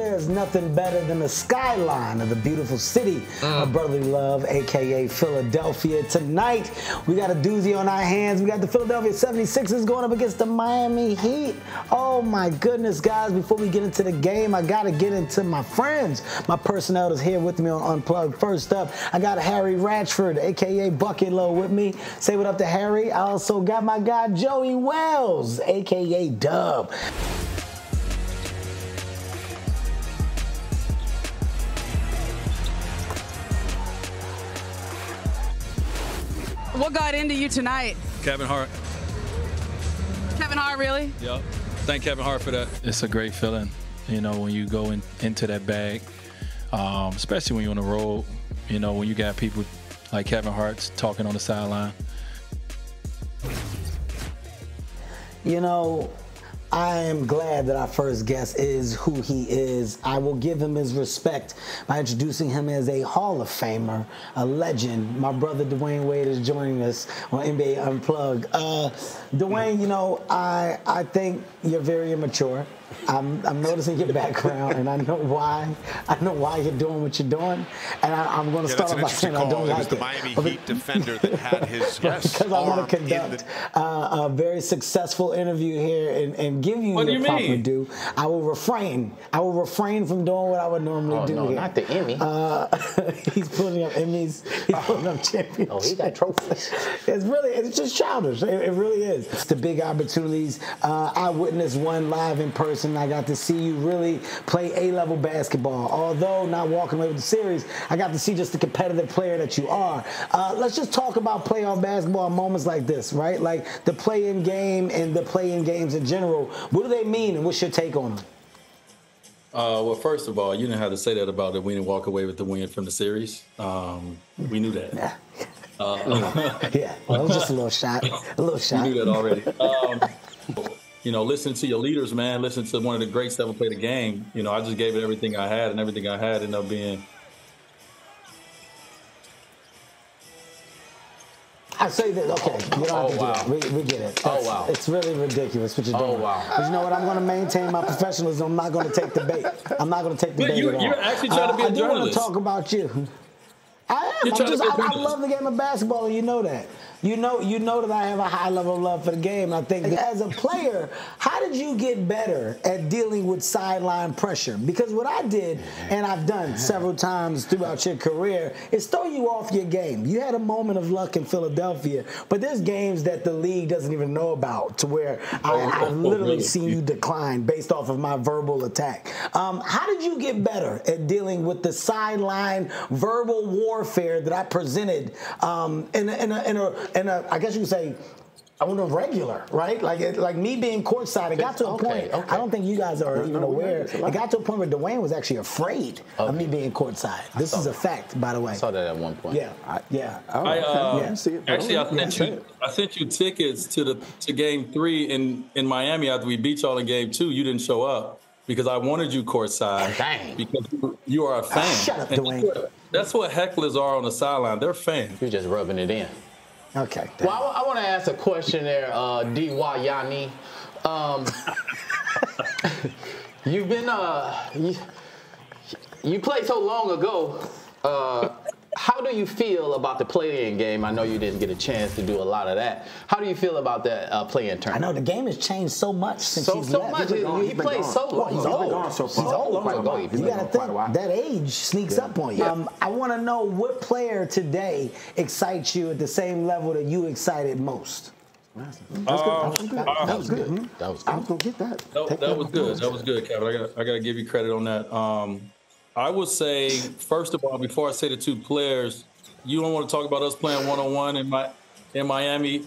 there is nothing better than the skyline of the beautiful city mm. of brotherly love, aka Philadelphia. Tonight, we got a doozy on our hands. We got the Philadelphia 76ers going up against the Miami Heat. Oh my goodness, guys. Before we get into the game, I got to get into my friends. My personnel that's here with me on Unplugged. First up, I got Harry Ratchford, aka Bucket Low, with me. Say what up to Harry. I also got my guy Joey Wells, aka Dub. What got into you tonight? Kevin Hart. Kevin Hart, really? Yep. Thank Kevin Hart for that. It's a great feeling, you know, when you go in, into that bag, um, especially when you're on the road. You know, when you got people like Kevin Hart talking on the sideline. You know, I am glad that our first guest is who he is. I will give him his respect by introducing him as a Hall of Famer, a legend. My brother Dwyane Wade is joining us on NBA Unplugged. Uh, Dwyane, you know, I I think you're very immature. I'm, I'm noticing your background, and I know why. I know why you're doing what you're doing, and I, am going to yeah, start off by saying call. I don't it like was it. the Miami Heat defender that had his yes, because I want to conduct the... uh, a very successful interview here and, and give you what your you proper mean? due. I will refrain. I will refrain from doing what I would normally oh, do. No, here. not the Emmy. Uh, he's putting up Emmys. He's putting up championships. Oh, he got trophies. it's really, it's just childish. It, it really is. It's the big opportunities. Uh, I witnessed one live in person. I got to see you really play A-level basketball. Although not walking away with the series, I got to see just the competitive player that you are. Uh, let's just talk about playoff basketball moments like this, right? Like the play-in game and the play-in games in general. What do they mean, and what's your take on them? Uh, well, first of all, you didn't have to say that about it. We didn't walk away with the win from the series. Um, we knew that. Yeah. Uh, yeah, well, was just a little shot. A little shot. We knew that already. Um, you know, listen to your leaders, man. Listen to one of the greats that ever played the game. You know, I just gave it everything I had, and everything I had ended up being. I say that, okay, you don't oh, have to wow. do it. We, we get it. oh, wow. It's really ridiculous what you're doing. oh, doing. wow. But you know what? I'm going to maintain my professionalism. I'm not going to take the bait. I'm not going to take the But bait you, at all. you're actually trying to be uh, a I do want to journalist. talk about you. I am. You're I'm trying to be a I, I love the game of basketball, and you know that. You know, you know that I have a high level of love for the game. I think as a player, how did you get better at dealing with sideline pressure? Because what I did, and I've done several times throughout your career, is throw you off your game. You had a moment of luck in Philadelphia, but there's games that the league doesn't even know about, to where I, I've literally really? seen you decline based off of my verbal attack. Um, how did you get better at dealing with the sideline verbal warfare that I presented um, in a, in a, in a and uh, I guess you could say I want a regular, right? Like it, like me being courtside, it got to a Okay, point. okay. I don't think you guys are even no, aware. yeah, It got to a point where Dwyane was actually afraid of me being courtside. This is a fact, by the way. I saw that at one point. Yeah, yeah. I, uh, Yeah. see it. Actually, I Yeah, sent say you. I sent you tickets to the to game three in in Miami after we beat y'all in game two. You didn't show up because I wanted you courtside Dang. because you- you are a fan. shut up, And Dwyane. That's what hecklers are on the sideline. They're fans. You're just rubbing it in. Okay. Well, I, want to ask a question there, uh, D.Y. Yanni. Um, you've been, uh, you, you played so long ago. Uh, how do you feel about the play-in game? I know you didn't get a chance to do a lot of that. How do you feel about that uh, play-in I know the game has changed so much since So, he's so left. much. He's He, been gone. he He's been played gone. so long. He's He's old. old. He's He's old. Quite old. He's You got to gone quite a think that age sneaks up on you. Um, I want to know what player today excites you at the same level that you excited most. That's good. That was good. That was good. Hmm? That was I was gonna get that. That, Take that was good. board. That was good, Kevin. I got I got to give you credit on that. Um, I would say first of all, before I say the two players, you don't want to talk about us playing one on one in my in Miami.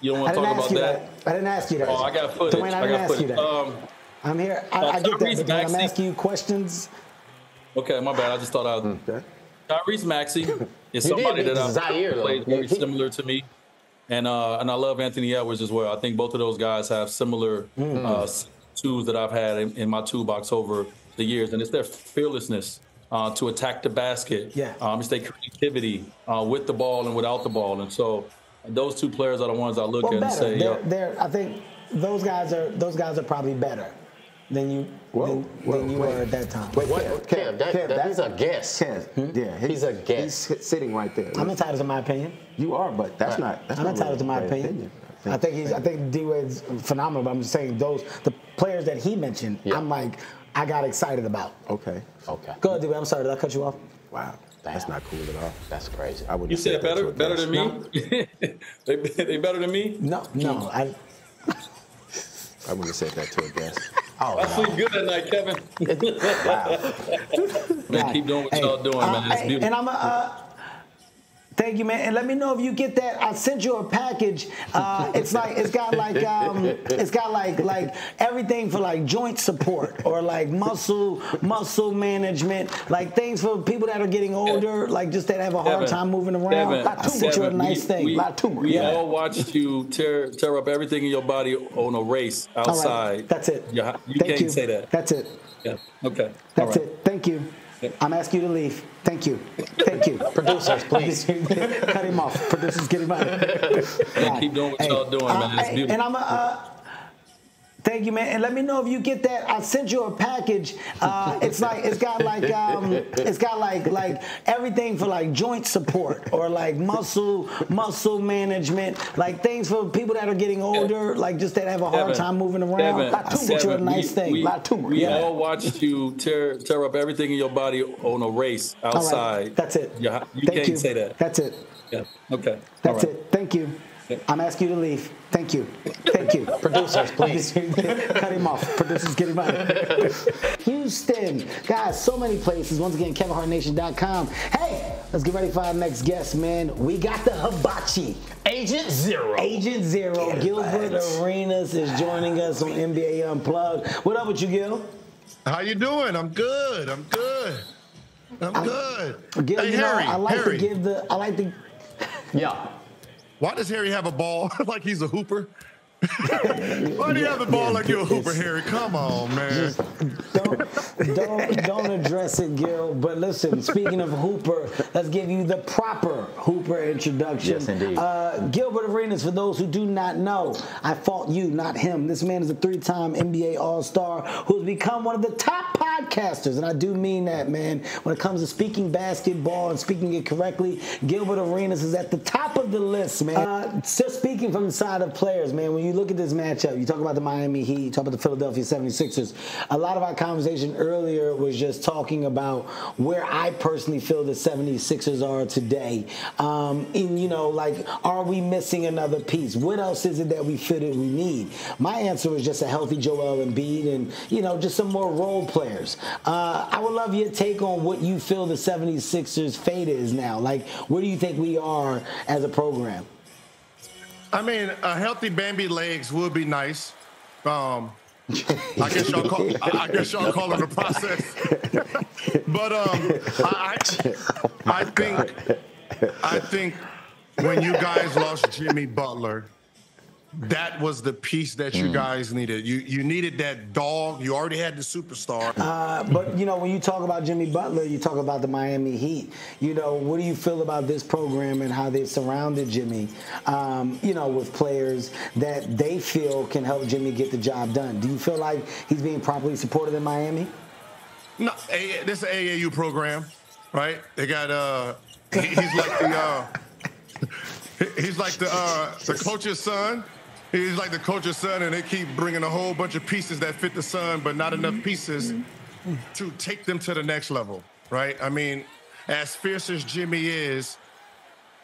You don't want to talk about that. that. I didn't ask you that. Oh, I got footage. Dwyane, I, I didn't got ask you footage. that. Um, I'm here. I, uh, I get that, Tyrese but then I'm asking you questions. okay, my bad. I just thought I was. Okay. Tyrese Maxey is somebody that I Zaire, though. plays very similar to me, and uh, and I love Anthony Edwards as well. I think both of those guys have similar Mm. uh, tools that I've had in, in my toolbox over the years, and it's their fearlessness uh, to attack the basket. Yeah. um, it's their creativity uh, with the ball and without the ball, and so those two players are the ones I look Well, at and say, They're, yo, they're, I think those guys are those guys are probably better. than you Whoa, than, whoa, than you wait. were at that time. Wait, What? Kev, Kev, that- that- that's- he's a guest. Kev, yeah, he- He's a guest. He's sitting right there. I'm entitled to my opinion. You are, but that's Right. not. That's I'm not entitled to really my my opinion. I think he's. I think D Wade's phenomenal. But I'm just saying those the players that he mentioned. Yeah. I'm like, I got excited about. Okay. Okay. Go ahead, D Wade. I'm sorry. Did I cut you off? Wow. That's not cool at all. That's crazy. I wouldn't You have said said that better, a better than me. they, they better than me. No, no. I. I wouldn't have said that to a guest. Oh, I no. sleep good at night, Kevin. Wow. man, keep doing what Hey, y'all doing, uh, man. It's hey, beautiful. And I'm. Uh, Thank you, man. And let me know if you get that. I sent you a package. Uh, it's like it's got like um, it's got like like everything for like joint support or like muscle muscle management, like things for people that are getting older, like just that have a hard Kevin, time moving around. Kevin, I sent you a nice we, thing. We, lot of tumor. we yeah. all watched you tear tear up everything in your body on a race All right. outside. That's it. You, you Thank can't you. say that. That's it. Yeah. Okay. That's all right. it. Thank you. I'm asking you to leave. Thank you. Thank you. Producers, please. Cut him off. Producers, get him out. Man, keep doing what y'all doing, man. It's beautiful. And I'm a. Uh, Thank you, man. And let me know if you get that. I sent you a package. Uh, it's like it's got like um, it's got like like everything for like joint support or like muscle muscle management, like things for people that are getting older, like just that have a hard time moving around. I sent you a nice we, thing. We, lot tumor. we yeah. all watched you tear tear up everything in your body on a race right. outside. That's it. You, you Thank can't you. say that. That's it. Yeah. Okay. That's right. it. Thank you. I'm asking you to leave. Thank you. Thank you. Producers, please. Cut him off. Producers, get him out. Houston. Guys, so many places. Once again, KevinHartNation.com. Hey, let's get ready for our next guest, man. We got the hibachi. Agent Zero. Agent Zero, Gilbert Arenas is joining us on NBA Unplugged. What up with you, Gil? How you doing? I'm good. I'm good. I'm good. Gil, hey, you know, I like Harry. to give the, I like to, Yeah. Why does Harry have a ball like he's a hooper? Why do you have a ball yeah, like you're a hooper, Harry? Come on, man. don't, don't, don't address it, Gil. But listen, speaking of Hooper, let's give you the proper Hooper introduction. Yes, indeed. Uh, Gilbert Arenas, for those who do not know, I fault you, not him. This man is a three-time NBA All-Star who has become one of the top podcasters, and I do mean that, man. When it comes to speaking basketball and speaking it correctly, Gilbert Arenas is at the top of the list, man. Uh, just speaking from the side of players, man, when you look at this matchup, you talk about the Miami Heat, you talk about the Philadelphia 76ers. A lot of our conversation earlier was just talking about where I personally feel the 76ers are today. Um, and, you know, like, are we missing another piece? What else is it that we feel that we need? My answer was just a healthy Joel Embiid and, you know, just some more role players. Uh, I would love your take on what you feel the 76ers fate is now. Like, where do you think we are as a program? I mean, a healthy Bambi legs would be nice. Um, I guess y'all call. I guess y'all call it a process. but um, I, I, I think, I think when you guys lost Jimmy Butler, that was the piece that you guys needed. You you needed that dog. You already had the superstar. Uh, but you know, when you talk about Jimmy Butler, you talk about the Miami Heat. You know, what do you feel about this program and how they surrounded Jimmy? Um, you know, with players that they feel can help Jimmy get the job done. Do you feel like he's being properly supported in Miami? No, A- this is an AAU program, right? They got uh, he- he's like the uh, he's like the uh, the coach's son. He's like the coach's son, and they keep bringing a whole bunch of pieces that fit the son, but not enough pieces to take them to the next level, right? I mean, as fierce as Jimmy is,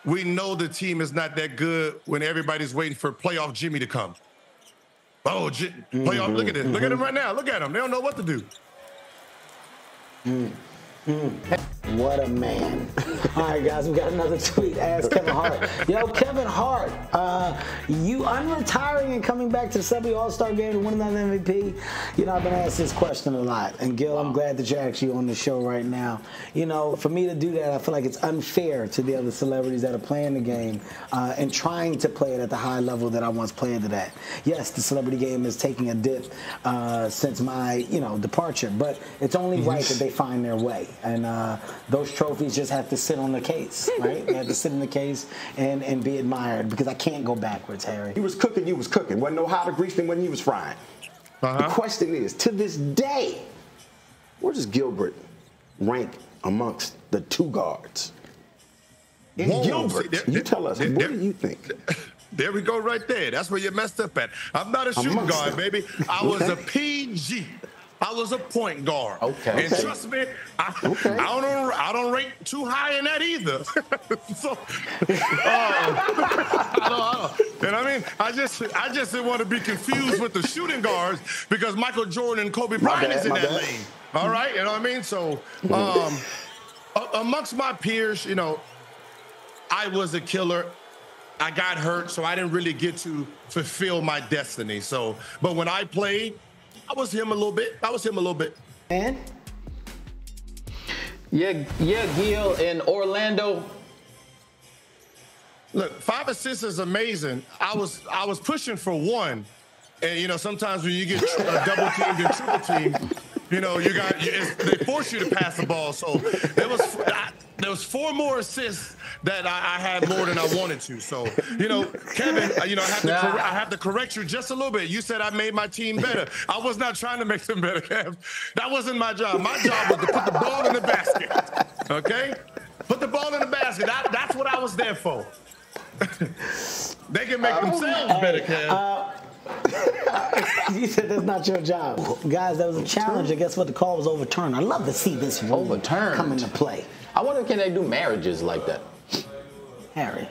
we know the team is not that good when everybody's waiting for playoff Jimmy to come. Oh, J- playoff! Look at it! Look at mm-hmm. him right now! Look at him! They don't know what to do. Mm-hmm. What a man. All right, guys, we got another tweet. Ask Kevin Hart. Yo, Kevin Hart, uh, you unretiring and coming back to the Subway All Star game to win another MVP? You know, I've been asked this question a lot. And Gil, I'm glad that you're actually on the show right now. You know, for me to do that, I feel like it's unfair to the other celebrities that are playing the game uh, and trying to play it at the high level that I once played it at. Yes, the celebrity game is taking a dip uh, since my, you know, departure, but it's only right that they find their way. And uh, those trophies just have to sit on the case, right? they have to sit in the case and, and be admired because I can't go backwards, Harry. He was cooking, you was cooking. Wasn't no hotter grease than when you was frying. Uh-huh. The question is, to this day, where does Gilbert rank amongst the two guards? In Whoa, Gilbert, see, there- you there- tell us, there- what there- do you think? There we go, right there. That's where you messed up at. I'm not a shooting guard, them. baby. I was a PG. I was a point guard. Okay. And Okay. trust me, I, Okay. I don't I don't rank too high in that either. so, uh, I don't, I don't- and I mean, I just I just didn't want to be confused with the shooting guards because Michael Jordan and Kobe Bryant is in that bad. lane. All right, you know what I mean? So, um, amongst my peers, you know, I was a killer. I got hurt, so I didn't really get to fulfill my destiny. So, but when I played, I was him a little bit. I was him a little bit. Man, Yeah, yeah, Gil in Orlando. Look, five assists is amazing. I was I was pushing for one, and you know sometimes when you get a double teamed and triple teamed, you know you got you, they force you to pass the ball. So it was I, there was four more assists that I, I had more than I wanted to. So you know, Kevin, uh, you know I have to Nah. cor- I have to correct you just a little bit. You said I made my team better. I was not trying to make them better, Kev. That wasn't my job. My job was to put the ball in the basket. Okay, put the ball in the basket. That, that's what I was there for. they can make themselves better, Kev. you said that's not your job. Guys, that was a challenge. and guess what? The call was overturned. I love to see this rule Overturned. come into play. I wonder can they do marriages like that? Harry,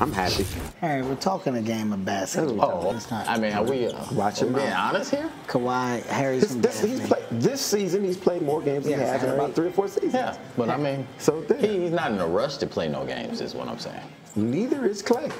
I'm happy. Harry, we're talking a game of basketball. Oh, it's not. I mean, are we uh, Watch are we being honest here? Kawhi, Harry's This, from this, he's Daphne. played, this season, he's played more games than he Yes, has in about three or four seasons. Yeah, but I mean, So there. he, he's not in a rush to play no games. Is what I'm saying. Neither is Clay.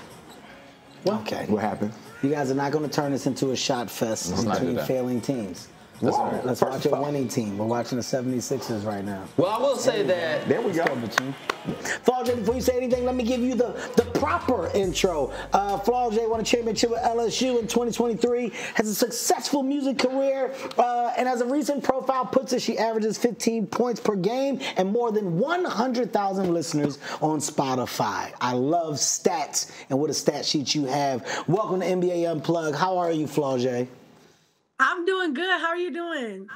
Okay. What happened? You guys are not going to turn this into a shot fest Let's between failing teams. Whoa. Let's watch a winning team. We're watching the 76ers right now. Well, I will say that There we go. Flauj, before you say anything, let me give you the, the proper intro. Uh, Flauj won a championship with LSU in 2023, has a successful music career, uh, and as a recent profile puts it, she averages 15 points per game and more than 100,000 listeners on Spotify. I love stats and what a stat sheet you have. Welcome to NBA Unplugged. How are you, Flauj? I'm doing good. How are you doing?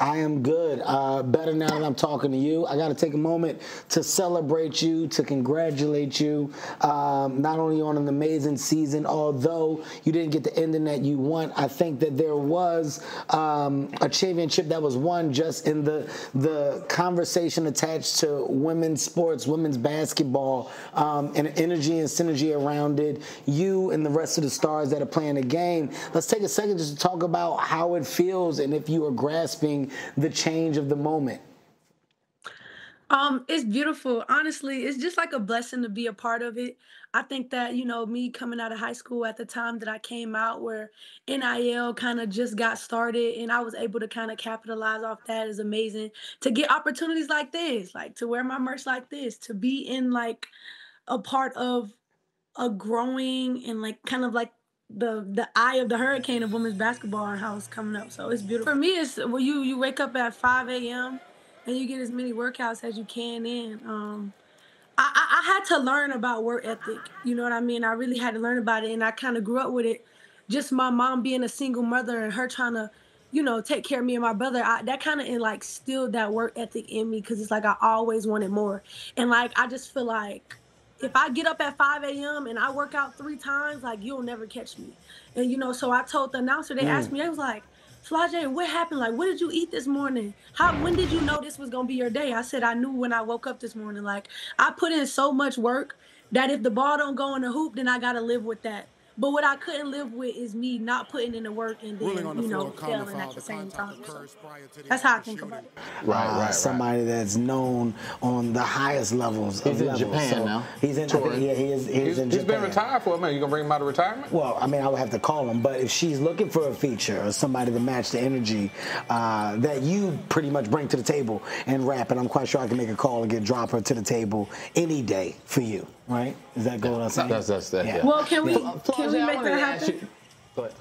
I am good. Uh, better now that I'm talking to you. I got to take a moment to celebrate you, to congratulate you, um, not only on an amazing season, although you didn't get the ending that you want. I think that there was um, a championship that was won just in the the conversation attached to women's sports, women's basketball, um, and energy and synergy around it. You and the rest of the stars that are playing the game. Let's take a second just to talk about how it feels and if you are grasping the change of the moment. Um, it's beautiful. Honestly, it's just like a blessing to be a part of it. I think that, you know, me coming out of high school at the time that I came out where NIL kind of just got started and I was able to kind of capitalize off that is amazing. To get opportunities like this, like to wear my merch like this, to be in like a part of a growing and like kind of like the the eye of the hurricane of women's basketball and how it's coming up. So it's beautiful. For me, it's well, you you wake up at 5 a.m. and you get as many workouts as you can in. Um, I, I, I had to learn about work ethic. You know what I mean? I really had to learn about it, and I kind of grew up with it. Just my mom being a single mother and her trying to, you know, take care of me and my brother. I, that kind of like instilled that work ethic in me because it's like I always wanted more, and like I just feel like if I get up at 5 a.m. and I work out three times, like you'll never catch me. And you know, so I told the announcer, they asked mm. me, they was like, Flau'jae, what happened? Like, what did you eat this morning? How when did you know this was gonna be your day? I said I knew when I woke up this morning. Like I put in so much work that if the ball don't go in the hoop, then I gotta live with that. But what I couldn't live with is me not putting in the work and then you know failing at the same time. So that's how I think about it. right, right, right. somebody that's known on the highest levels. He's of in levels. Japan So now. He's in. I think, yeah, he is. He is He's, in Japan. he's Japan. been retired for a minute. You gonna bring him out of retirement? Well, I mean, I would have to call him, but if she's looking for a feature or somebody to match the energy uh, that you pretty much bring to the table and rap, and I'm quite sure I can make a call and get drop her to the table any day for you, right? Is that going what I'm? That's that's that. Yeah. Well, can we Yeah. can we make that happen? you- Go ahead.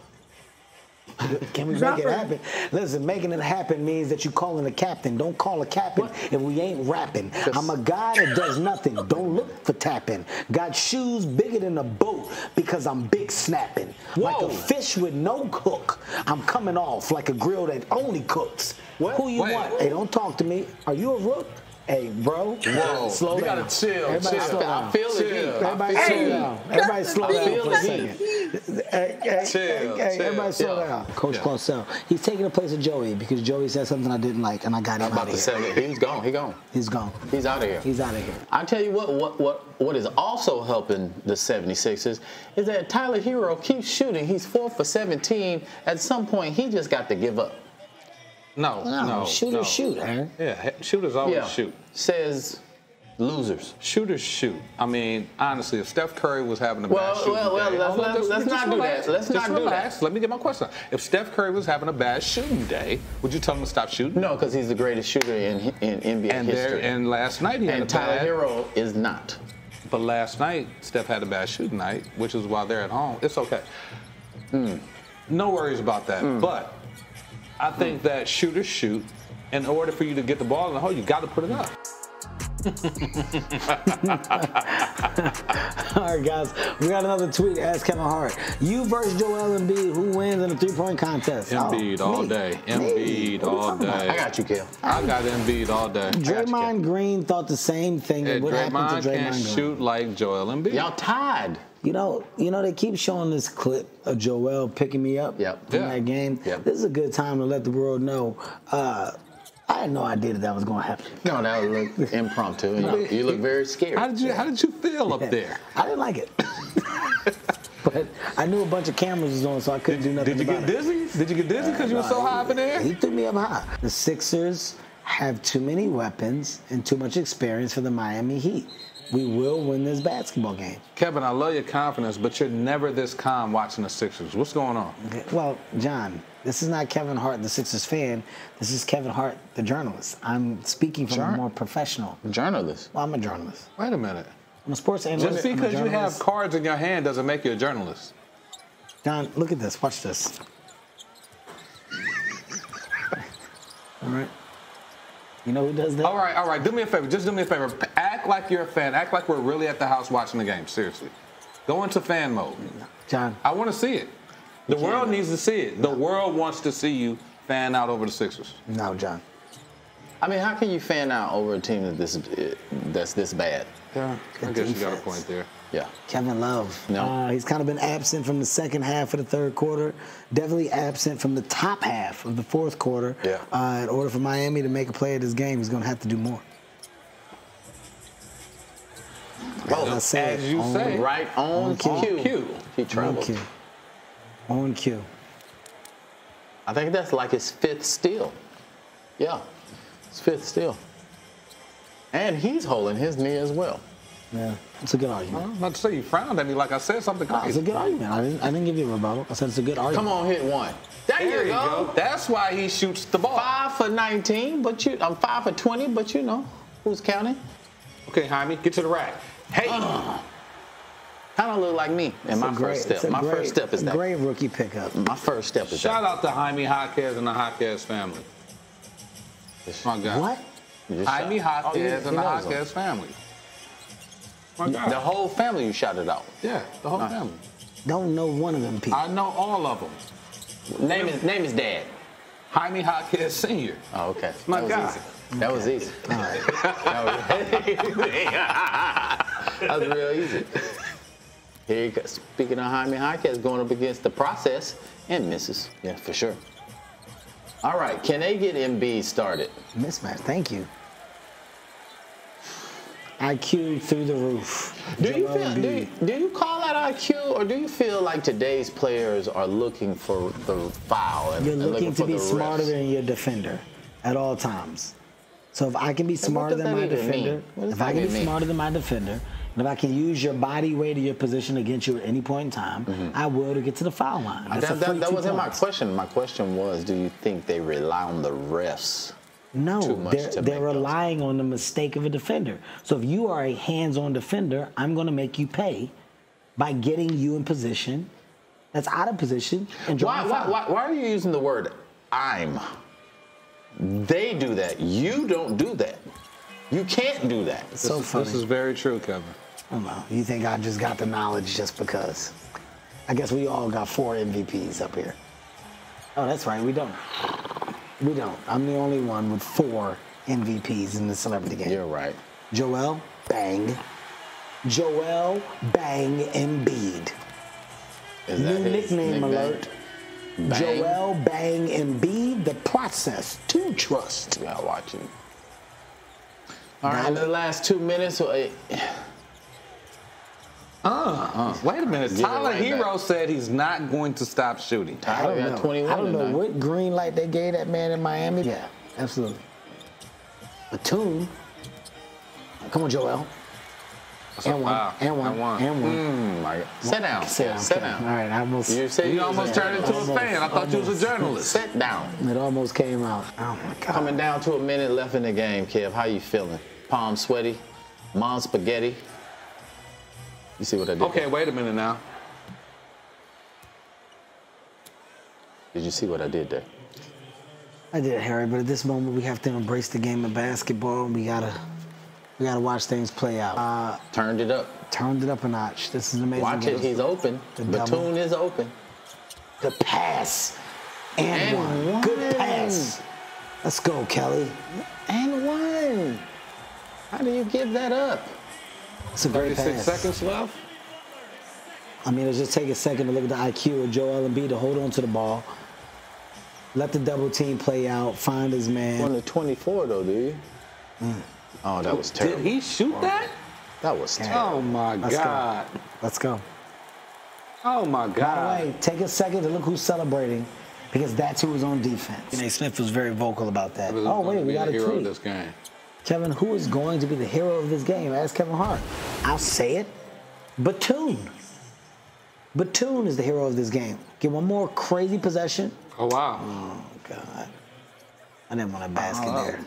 Can we make it happen? Listen, making it happen means that you calling a captain. Don't call a captain if we ain't rapping. I'm a guy that does nothing. Don't look for tapping. Got shoes bigger than a boat because I'm big snapping. Like a fish with no hook. I'm coming off like a grill that only cooks. Who you Wait. want? Hey, don't talk to me. Are you a rook? Hey, bro. Whoa. Slow You down. gotta chill, Everybody chill. slow I down. feel the Chill. Everybody feel slow down. Everybody slow down for a second. Hey, hey, Chill, hey, hey, chill. everybody slow Yeah. down. Coach Yeah. Clarcell. He's taking the place of Joey because Joey said something I didn't like, and I got him I'm out about of to here. say it. He's gone. He gone. He's gone. He's out of here. He's out of here. I tell you what, what, what, what is also helping the 76ers is that Tyler Herro keeps shooting. He's four for 17. At some point, he just got to give up. No, No, no. shooters no. shoot, Aaron. Yeah, shooters always Yeah. shoot. Says losers. Shooters shoot. I mean, honestly, if Steph Curry was having a Well, bad shooting well, well, day, let's Hold on, not- just- let's just not do that. Let's Just not do that. Let me get my question. If Steph Curry was having a bad shooting day, would you tell him to stop shooting? No, because he's the greatest shooter in, in NBA And there, history. and last night he had and a Tyler bad. Herro is not. But last night Steph had a bad shooting night, which is why they're at home. It's okay. Hmm. No worries about that. But I think that shooters shoot. In order for you to get the ball in the hole, you got to put it up. All right, guys. We got another tweet. Ask Kevin Hart. You versus Joel Embiid. Who wins in a three-point contest? Oh, Embiid Oh, all me. day. Embiid What all talking about? day. I got you, Kel. I got Embiid all day. Draymond Green thought the same thing. Yeah, and what happened Draymond to Draymond can't Green? shoot like Joel Embiid. Y'all tied. You know, you know, they keep showing this clip of Joel picking me up Yep. from Yeah. that game. Yep. This is a good time to let the world know. Uh, I had no idea that that was going to happen. No, that was look impromptu. You, you look very scared. How did you How did you feel up there? I didn't like it. but I knew a bunch of cameras was on, so I couldn't do nothing Did you about get it. dizzy? Did you get dizzy because you were so high up in there? He threw me up high. The Sixers have too many weapons and too much experience for the Miami Heat. We will win this basketball game. Kevin, I love your confidence, but you're never this calm watching the Sixers. What's going on? Well, John, this is not Kevin Hart, the Sixers fan. This is Kevin Hart, the journalist. I'm speaking from a more professional. Journalist. Well, I'm a journalist. Wait a minute. I'm a sports analyst. Just because you have cards in your hand doesn't make you a journalist. John, look at this. Watch this. All right. You know who does that? All right, all right. Do me a favor. Just do me a favor. Act like you're a fan. Act like we're really at the house watching the game. Seriously. Go into fan mode. John, I want to see it. The world needs to see it. The world wants to see you fan out over the Sixers. no, John. I mean, how can you fan out over a team that this that's this bad? Yeah, I guess you got a point there. Yeah. Kevin Love. No. Uh, he's kind of been absent from the second half of the third quarter. Definitely absent from the top half of the fourth quarter. Yeah. Uh, in order for Miami to make a play at this game, he's going to have to do more. Oh, As said, as you on- say. Right on, On cue. cue. On cue. He On traveled. cue. On cue. I think that's like his fifth steal. Yeah, his fifth steal. And he's holding his knee as well. Yeah, it's a good argument. I'm about to say you frowned at me like I said something No, it's a good argument. I didn't, I didn't give you a rebuttal. I said it's a good argument. Come on, hit one. There, There you go. That's why he shoots the ball. Five for 19, but you, I'm five for 20, but you know who's counting. Okay, Jaime, get to the rack. Hey, Kind of look like me in my great- first step. My great- first step is that. Great rookie pickup. My first step is that. shout that. out to Jaime Jaquez and the Jaquez family. My God. What? You just Jaime shout- Oh, Jaquez he- and the knows them. Jaquez family. My The whole family you shouted out. Yeah, the whole Nice. family. Don't know one of them people. I know all of them. Name is name is Dad. Jaime Jaquez Sr. Oh, okay. My that was. Easy. That was easy. that was that was real easy. Here you go. Speaking of Jaime Jaquez going up against the process and misses. Yeah, for sure. All right, can they get MB started? Mismatch. Thank you. IQ through the roof. Do you feel? Do you, do you call that IQ, or do you feel like today's players are looking for the foul and You're and looking to be smarter than your defender at all times. So if I can be smarter than my defender, mean? What does if I can be mean? smarter than my defender, and if I can use your body weight or your position against you at any point in time, mm-hmm. I will to get to the foul line. That's. That, that, that wasn't my question. My question was, do you think they rely on the refs? No, too much they're, to they're make those. relying on the mistake of a defender. So if you are a hands-on defender, I'm going to make you pay by getting you in position that's out of position and Why, why, why, why are you using the word I'm? They do that. You don't do that. You can't do that. It's so funny. This is very true, Kevin. Oh, I don't know. You think I just got the knowledge just because? I guess we all got four MVPs up here. Oh, that's right. We don't. We don't. I'm the only one with four MVPs in the celebrity game. You're right. Joel Bang. Joel Bang Embiid. Is New his nickname nickname? alert. Bang? Joel Bang Embiid. The process to trust. Yeah, watching. All right, in the last two minutes, uh, Uh, wait a minute. Tyler right Herro said he's not going to stop shooting. I Tyler don't got know. 21 I don't know tonight. what green light they gave that man in Miami. Yeah, absolutely. Batum. Come on, Joel. And one, foul. and one, And one. and one. Mm, my God. Sit down. Sit down. Sit down. right, I almost. You say You almost a- turned into a fan. I thought you was a journalist. Sit down. It almost came out. Oh my God. Coming down to a minute left in the game, Kev. How you feeling? Palm sweaty? Mom spaghetti? You see what I did? Okay, there? wait a minute now. Did you see what I did there? I did, Harry. But at this moment, we have to embrace the game of basketball. We gotta, we gotta watch things play out. Uh, Turned it up. turned it up a notch. This is an amazing. watch it he's open. The Batum double. is open. The pass. And, And one. Good pass. Let's go, Kelly. And one. How do you give that up? It's a great 36 pass. seconds left. I mean, let's just take a second to look at the IQ of Joel Embiid to hold on to the ball. Let the double team play out. Find his man. One to 24, though, dude. you? Oh, that was terrible. Did he shoot that? That was terrible. Oh my Let's go. God. Let's go. Oh my God. By the God. way, take a second to look who's celebrating because that's who was on defense. A. Smith was very vocal about that. Oh, wait, we got the a hero of tweet. this game. Kevin, who is going to be the hero of this game? Ask Kevin Hart. I'll say it. Batum. Batum is the hero of this game. Get one more crazy possession. Oh wow. Oh, God. I didn't want to basket Oh. there.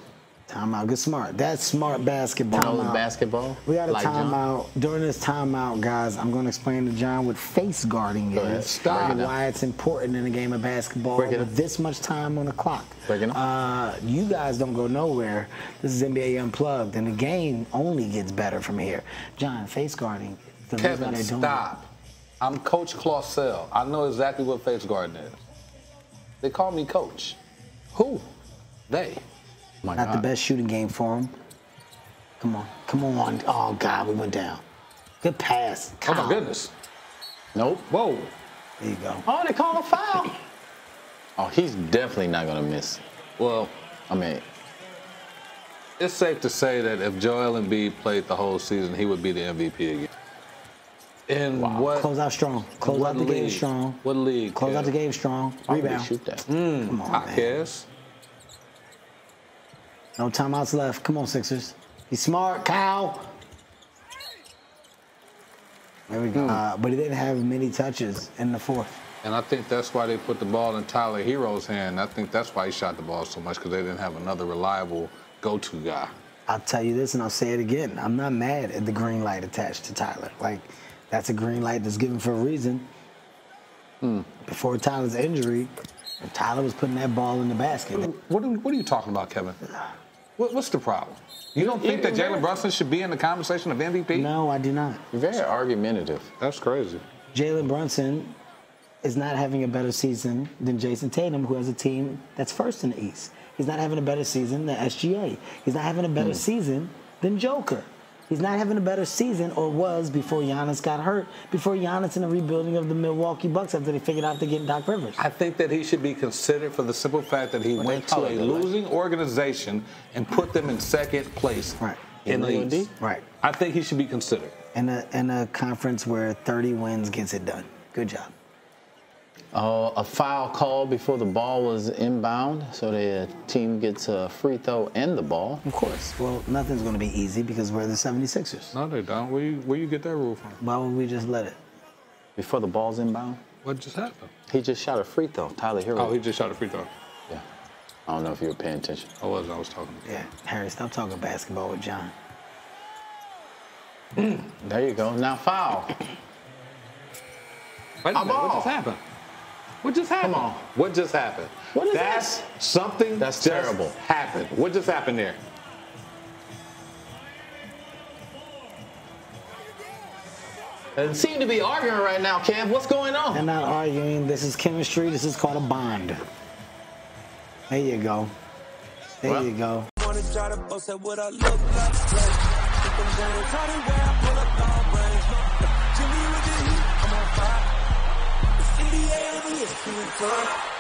Timeout. Good smart. That's smart basketball. Timeout. basketball? We got a Like timeout. During this timeout, guys, I'm going to explain to John what face guarding Go is Stop. and why it's important in a game of basketball with up. this much time on the clock. Break it up. Uh, you guys don't go nowhere. This is NBA Unplugged, and the game only gets better from here. John, face guarding. The Kevin, stop. I'm Coach Clausel. I know exactly what face guarding is. They call me Coach. Who? They. My Not the best shooting game for him. Come on, come on. Oh God, we went down. Good pass. Oh my Kyle. goodness. Nope. Whoa. There you go. Oh, they call a foul. Oh, he's definitely not going to miss. Well, I mean, it's safe to say that if Joel Embiid played the whole season, he would be the MVP again. And what? Close out strong. Close out the game strong. What league? Close out the game strong. why would he Rebound. shoot that? Mm. Come on, I man. guess. No timeouts left. Come on, Sixers. He's smart, Kyle. There we go. Uh, but he didn't have many touches in the fourth. And I think that's why they put the ball in Tyler Herro's hand. I think that's why he shot the ball so much because they didn't have another reliable go-to guy. I'll tell you this, and I'll say it again. I'm not mad at the green light attached to Tyler. Like, that's a green light that's given for a reason. Before Tyler's injury, Tyler was putting that ball in the basket. What are, what are you talking about, Kevin? What, what's the problem? You don't think that Jalen Brunson should be in the conversation of MVP? No, I do not. You're very argumentative. That's crazy. Jalen Brunson is not having a better season than Jayson Tatum, who has a team that's first in the East. He's not having a better season than SGA. He's not having a better hmm. season than Joker. He's not having a better season, or was before Giannis got hurt, before Giannis and the rebuilding of the Milwaukee Bucks after they figured out to get getting Doc Rivers. I think that he should be considered for the simple fact that he went to a losing organization and put them in second place Right. in the In the East. Right. I think he should be considered. In a, in a conference where 30 wins gets it done. Good job. Uh, a foul call before the ball was inbound, so the team gets a free throw and the ball. Of course. Well, nothing's going to be easy because we're the 76ers. No, they don't. Where you, where you get that rule from? Why would we just let it? Before the ball's inbound, What just happened? he just shot a free throw. Tyler Herro. Oh, he just shot a free throw. yeah. I don't know if you were paying attention. I was. I was talking. Yeah. Harry, stop talking basketball with John. There you go. Now foul. Wait a I'm minute, what just happened? What just happened? Come on. What just happened? What is That's that? something That's just terrible. happened. What just happened there? They seem to be arguing right now, Kev. What's going on? They're not arguing. This is chemistry. This is called a bond. There you go. There Well. you go. It's feeling fun.